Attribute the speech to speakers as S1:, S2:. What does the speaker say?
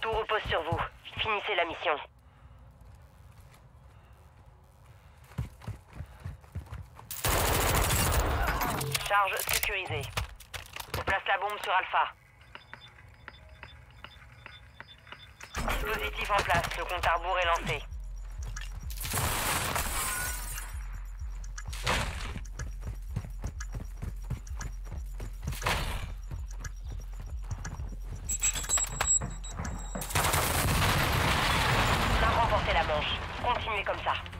S1: Tout repose sur vous. Finissez la mission. Charge sécurisée. Place la bombe sur Alpha. Dispositif en place, le compte à rebours est lancé. la manche. Continuez comme ça.